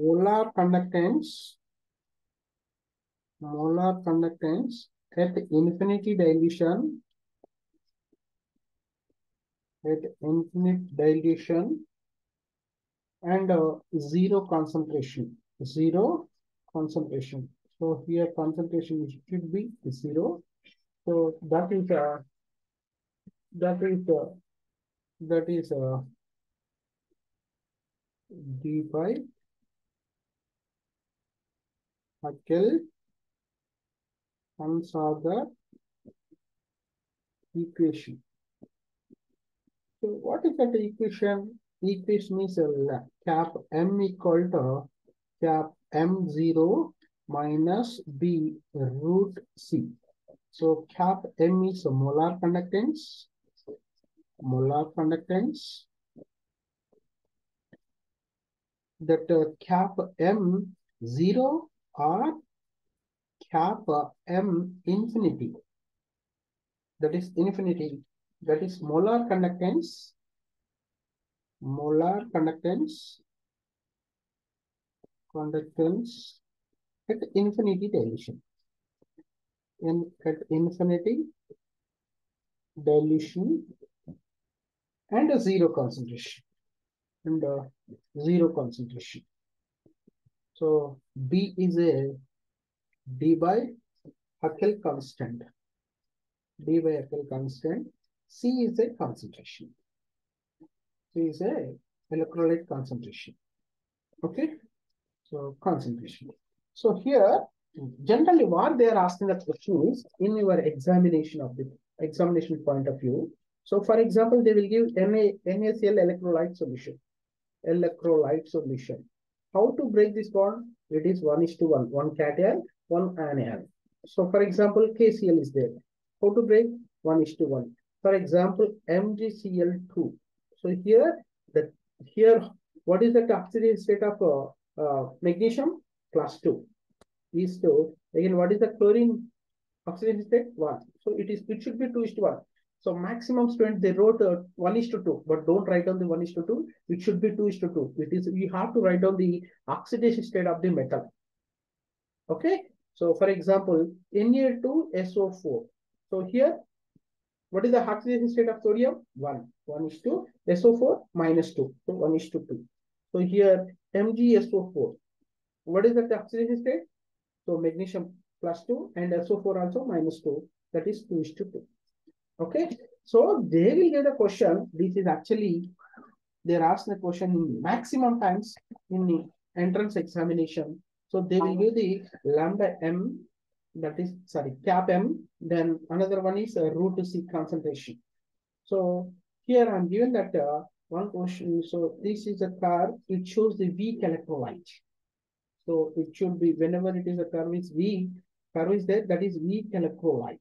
molar conductance, molar conductance at infinity dilution, at infinite dilution and uh, zero concentration, zero concentration. So here concentration should be zero. So that is uh, that is uh, that is uh, d by Hückel and solve the equation. So what is that equation? Equation is a cap m equal to cap m0 minus b root c. So cap m is a molar conductance, molar conductance. That uh, cap m0 r kappa m infinity, that is infinity, that is molar conductance, molar conductance, conductance at infinity dilution. In, at infinity dilution and a zero concentration and a zero concentration. So B is a D by Hakel constant. D by Hakel constant. C is a concentration. C is a electrolyte concentration. Okay. So concentration. So here, generally what they are asking the question is in your examination of the examination point of view. So for example, they will give Na, NaCl electrolyte solution. Electrolyte solution. How to break this bond? It is 1 is to 1. One cation, one anion. So for example, KCl is there. How to break? 1 is to 1. For example, MgCl2. So here, the here, what is the oxidation state of uh, uh, magnesium? Plus 2. Is to, again, what is the chlorine oxidation state? 1. So it is it should be 2 is to 1. So maximum student they wrote uh, 1 is to 2, but don't write down the 1 is to 2. It should be 2 is to 2. It is we have to write down the oxidation state of the metal. Okay. So for example, Na2SO4. So here, what is the oxidation state of sodium? 1. 1 is to SO4 minus 2. So 1 is to 2. So here MgSO4. What is the oxidation state? So magnesium plus 2 and SO4 also minus 2. That is 2 is to 2. Okay. So they will get a question. This is actually, they're asked the question in maximum times in the entrance examination. So they will give the lambda m, that is, sorry, cap m. Then another one is uh, root C concentration. So here I'm given that uh, one question. So this is a curve. It shows the weak electrolyte. So it should be whenever it is a curve is weak, curve is there, that is weak electrolyte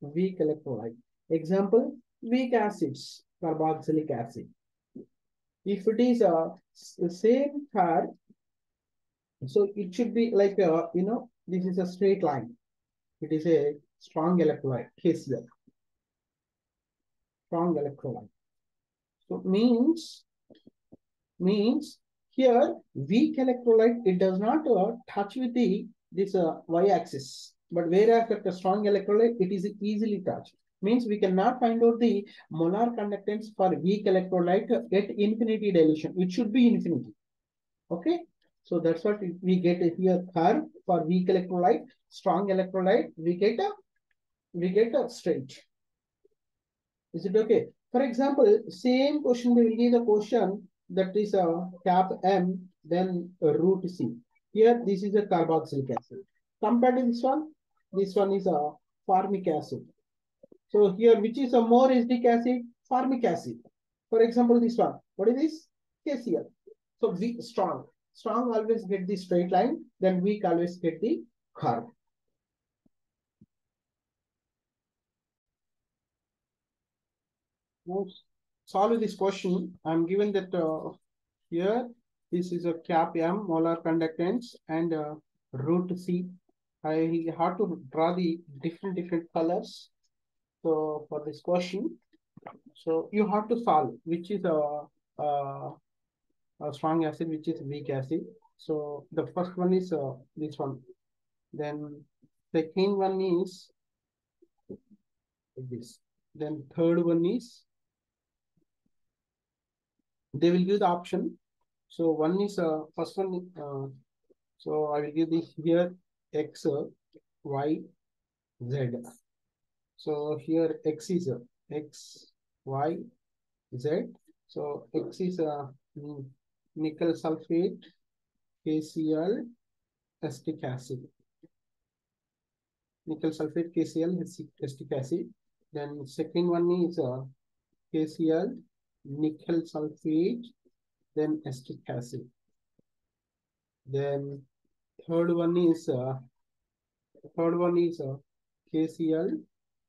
weak electrolyte. Example, weak acids, carboxylic acid. If it is a same curve, so it should be like a, you know, this is a straight line. It is a strong electrolyte, KCl. Strong electrolyte. So means, means here weak electrolyte, it does not uh, touch with the this uh, y-axis. But whereas at a strong electrolyte, it is easily touched. Means we cannot find out the molar conductance for weak electrolyte at infinity dilution. It should be infinity. Okay. So that's what we get here curve for weak electrolyte, strong electrolyte, we get a we get a straight. Is it okay? For example, same question we will give the question that is a cap M, then root C. Here, this is a carboxylic acid. Compared to this one, this one is a formic acid. So here, which is a more acidic acid? Formic acid. For example, this one. What is this? KCl. So weak, strong. Strong always get the straight line, then weak always get the curve. Now, solve this question. I'm given that uh, here, this is a cap M, molar conductance, and uh, root C. I have to draw the different, different colors. So for this question, so you have to solve, which is a, uh, a strong acid which is weak acid. So the first one is uh, this one. Then second one is this. Then third one is they will give the option. So one is uh, first one. Uh, so I will give the here x, uh, y, z. So here x is uh, x, y, z. So x is a uh, nickel sulfate, KCl, acetic acid. Nickel sulfate, KCl, acetic acid. Then second one is a KCl, nickel sulfate, then acetic acid. Then third one is uh, third one is uh, KCl,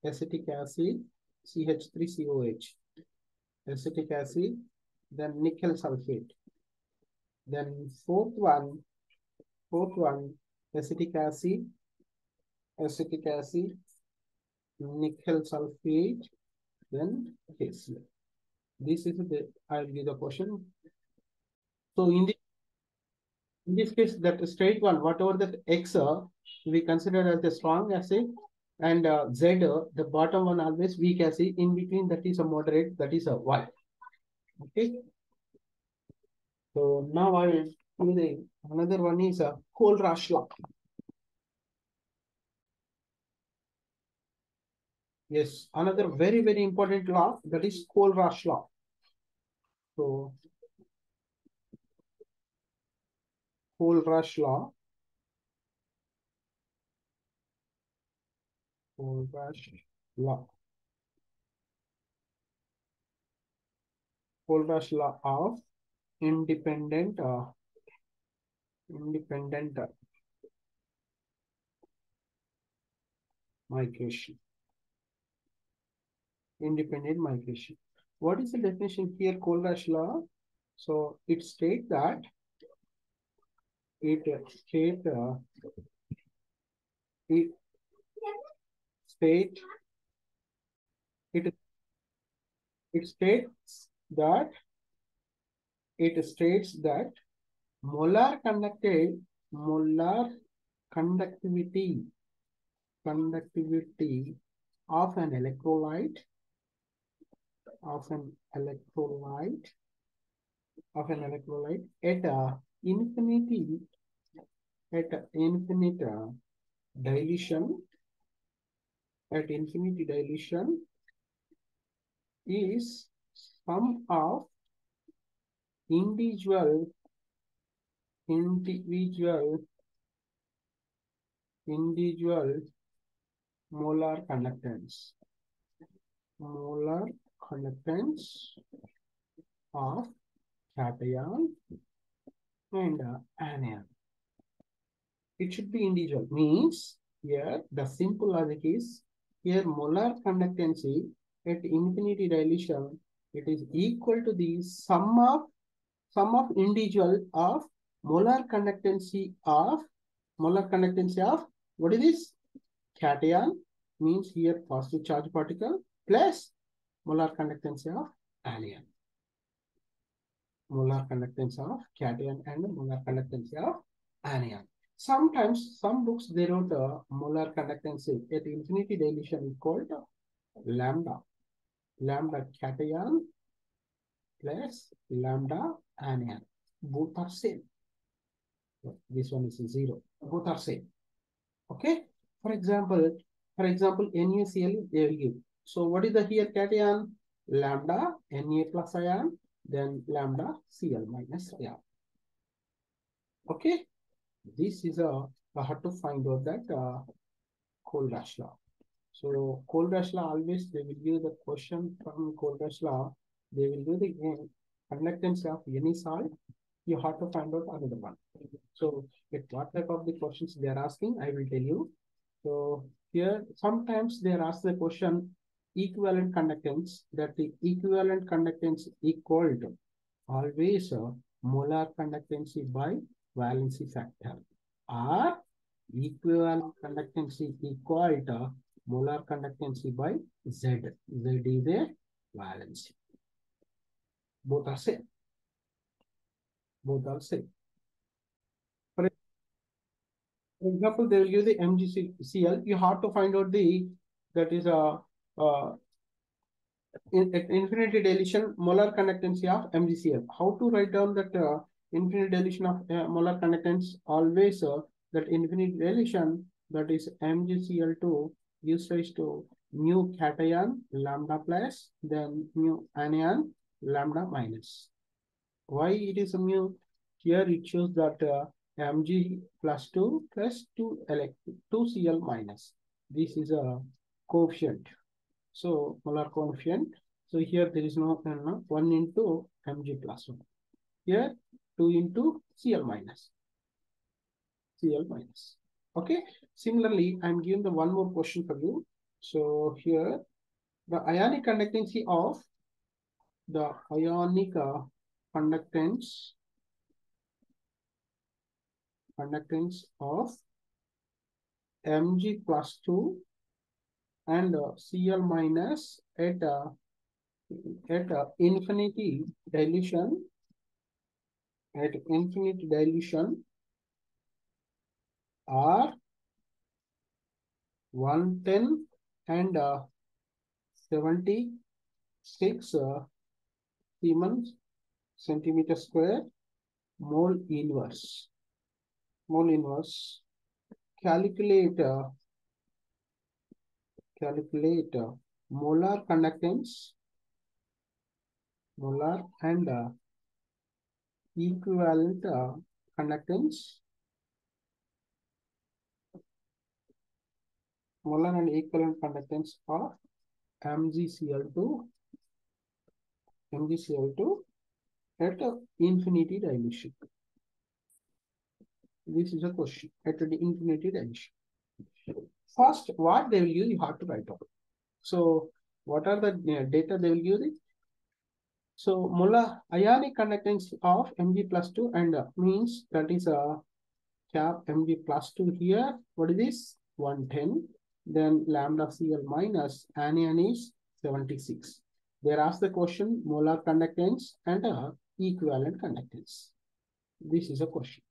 acetic acid, CH3COH, acetic acid, then nickel sulfate. Then fourth one, fourth one, acetic acid, acetic acid, nickel sulfate, then KCl. This is the, I'll give the question. So in, the, in this case, that straight one, whatever that X, we consider as the strong acid, and uh, Z, uh, the bottom one always weak acid, in between that is a moderate, that is a Y. Okay. So now I will the another one is a Kohlrausch law. Yes, another very, very important law that is Kohlrausch law. So Kohlrausch law. Kohlrausch law. Kohlrausch law of independent uh, independent uh, migration independent migration what is the definition here Kohlrausch law so it states that it state uh, it state it it states that it states that molar conducted molar conductivity conductivity of an electrolyte of an electrolyte of an electrolyte at a infinity at infinite dilution at infinity dilution is sum of individual individual individual molar conductance. Molar conductance of cation and uh, anion it should be individual. Means here the simple logic is here molar conductancy at infinity dilution it is equal to the sum of sum of individual of molar conductancy of molar conductancy of what is this? Cation means here positive charge particle plus molar conductancy of anion molar conductance of cation and molar conductance of anion sometimes some books they wrote a uh, molar conductance at infinity dilution is called lambda lambda cation plus lambda anion. Both are same. This one is zero. Both are same. Okay. For example, for example, NaCl they will give. So what is the here cation? Lambda Na plus ion, then lambda Cl minus ion. Okay. This is a I have to find out that uh, Kohlrausch law. So Kohlrausch law always they will give the question from Kohlrausch law. They will do the conductance of any salt, you have to find out another one. So what type of the questions they are asking, I will tell you. So here, sometimes they are asked the question equivalent conductance, that the equivalent conductance equal to always uh, molar conductancy by valency factor or equivalent conductancy equal to molar conductancy by Z. Z is a valency both are same. Both are same. For example, they will give the MgCl. You have to find out the that is a uh, in, infinity deletion molar conductancy of MgCl. How to write down that uh, infinite deletion of uh, molar conductance? Always uh, that infinite dilution that is MgCl2 gives rise to mu cation lambda plus then mu anion lambda minus. Why it is a mu? Here it shows that uh, Mg plus 2 plus 2 elect 2 Cl minus. This is a coefficient. So molar coefficient. So here there is no, no 1 into Mg plus 1. Here 2 into Cl minus. Cl minus. Okay. Similarly, I'm giving the one more question for you. So here the ionic conductancy of the ionic uh, conductance conductance of Mg plus 2 and Cl minus at uh, at uh, infinity dilution at infinite dilution are 110 and uh, 76 uh, Siemens centimeter square mole inverse. Mole inverse. Calculate uh, calculate molar conductance, molar and uh, equivalent uh, conductance, molar and equivalent conductance of MgCl2, MgCl2 at infinity dilution. This is a question at the infinity dilution. First, what they will use, you have to write down. So, what are the uh, data they will use? It? So, molar ionic conductance of Mg plus 2 and uh, means that is a uh, cap Mg plus 2 here. What is this? 110. Then lambda Cl minus anion is 76. They ask the question molar conductance and uh, equivalent conductance. This is a question.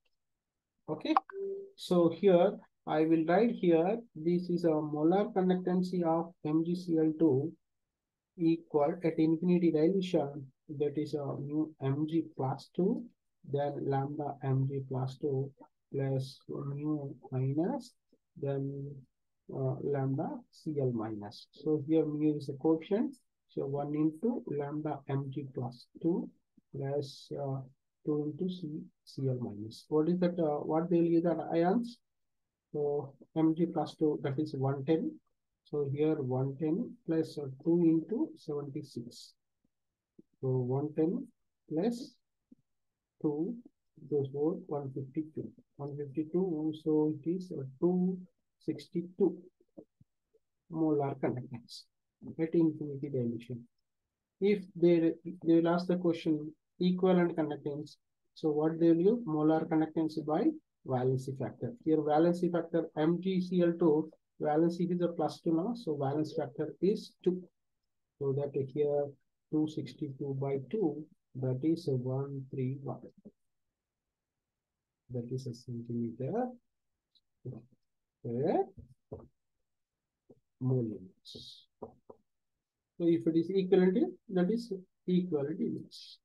Okay. So here I will write here, this is a molar conductancy of MgCl2 equal at infinity dilution, that is a mu Mg plus 2, then lambda Mg plus 2 plus mu minus, then uh, lambda Cl minus. So here mu is a coefficient. So 1 into lambda Mg plus 2 plus uh, 2 into C, Cl minus. What is that? Uh, what they will use that ions? So mg plus 2, that is 110. So here 110 uh, 2 into 76. So 110 plus 2, those were 152. 152, so it is uh, 262 molar conductance at infinity dilution. If they, they will ask the question equivalent conductance, so what they will? Molar conductance by valency factor. Here valency factor MgCl2, valency is a plus 2 now, so valence factor is 2. So that here 262 by 2, that is a 131. That is a centimeter per mole So if it is equivalent, that is equality units.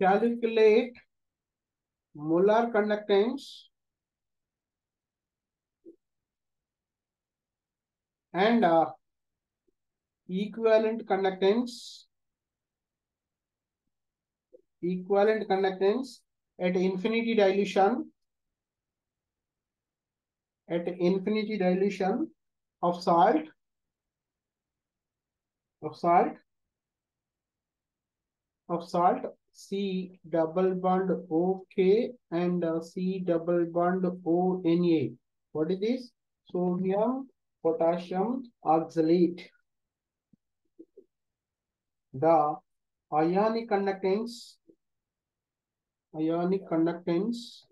Calculate molar conductance and uh, equivalent conductance equivalent conductance at infinity dilution at infinity dilution of salt of salt of salt C double bond OK and uh, C double bond ONA. What is this? Sodium potassium oxalate. The ionic conductance, ionic conductance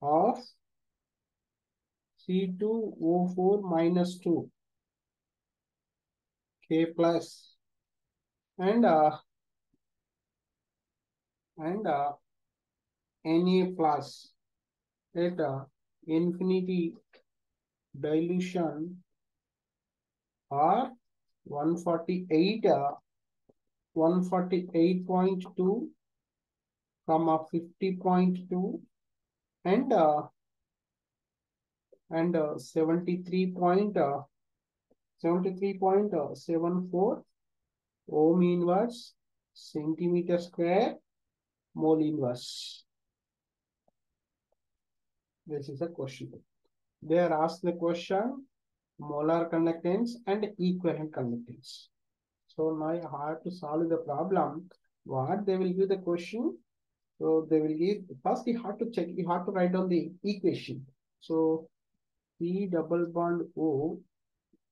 of C2O4 minus 2 K plus and uh, and uh, Na plus at uh, infinity dilution or 148 uh, 148.2 comma 50.2 and uh, and uh, 73 point uh, 73.74 ohm inverse centimeter square mole inverse. This is a question. They are asked the question molar conductance and equivalent conductance. So now you have to solve the problem. What they will give the question. So they will give first you have to check, you have to write down the equation. So C double bond O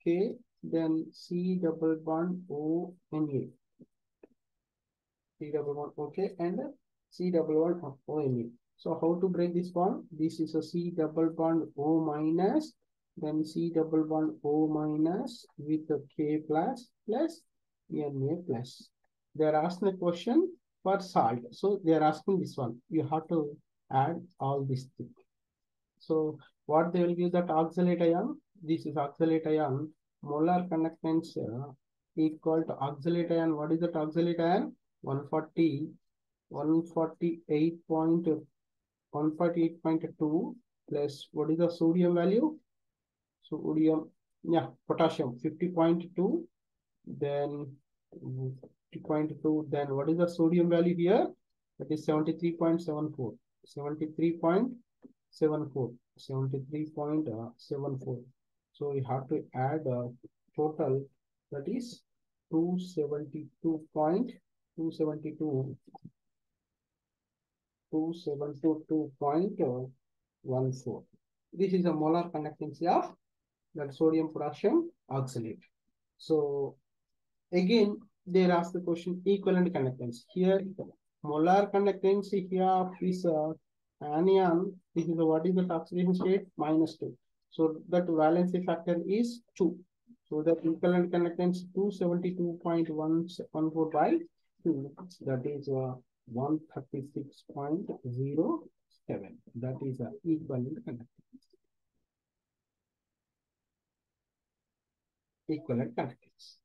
K then C double bond O N A. C double bond OK and C double bond O N A. So how to break this bond? This is a C double bond O minus then C double bond O minus with a K plus plus Na plus. They are asking a question for salt. So they are asking this one. You have to add all these things. So what they will give that oxalate ion? This is oxalate ion. Molar conductance uh, equal to oxalate ion. What is that oxalate ion? 140, 148.148.2 plus what is the sodium value? Sodium, yeah, potassium 50.2, then 50.2, then what is the sodium value here? That is 73.74, 73.74, 73.74. So we have to add a total that is 272.272 272.14. This is a molar conductancy of that sodium potassium oxalate. So again, they ask the question equivalent conductance. Here, molar conductance here is uh, anion. This is a, what is the oxidation state? Minus 2. So that valency factor is 2. So the equivalent conductance 272.114 by 2. That is uh, 136.07. That is uh, equivalent conductance. Equivalent conductance.